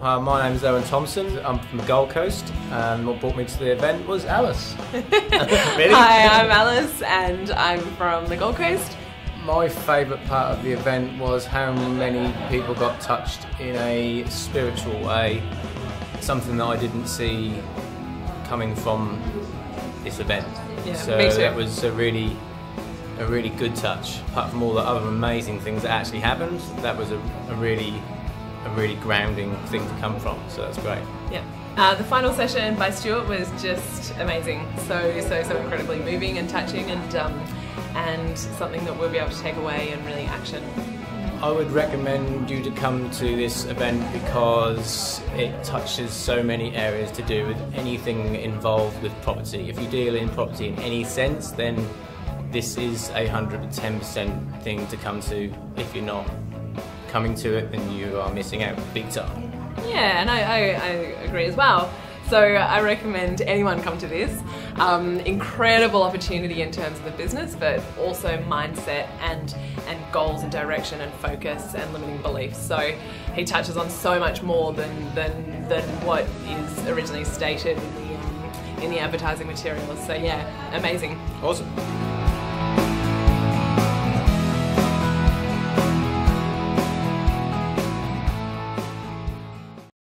Uh, my name's Owen Thompson. I'm from the Gold Coast, and what brought me to the event was Alice. Hi, I'm Alice, and I'm from the Gold Coast. My favourite part of the event was how many people got touched in a spiritual way. Something that I didn't see coming from this event. Yeah, so that was a really, a really good touch. Apart from all the other amazing things that actually happened, that was a, a really, a really grounding thing to come from. So that's great. Yeah. Uh, the final session by Stuart was just amazing. So, so, so incredibly moving and touching, and um, and something that we'll be able to take away and really action. I would recommend you to come to this event because it touches so many areas to do with anything involved with property. If you deal in property in any sense, then this is a 110% thing to come to. If you're not coming to it, then you are missing out big time. Yeah, and I, I, I agree as well. So I recommend anyone come to this. Um, incredible opportunity in terms of the business, but also mindset and and goals and direction and focus and limiting beliefs. So he touches on so much more than than, than what is originally stated in the in the advertising materials. So yeah, amazing. Awesome.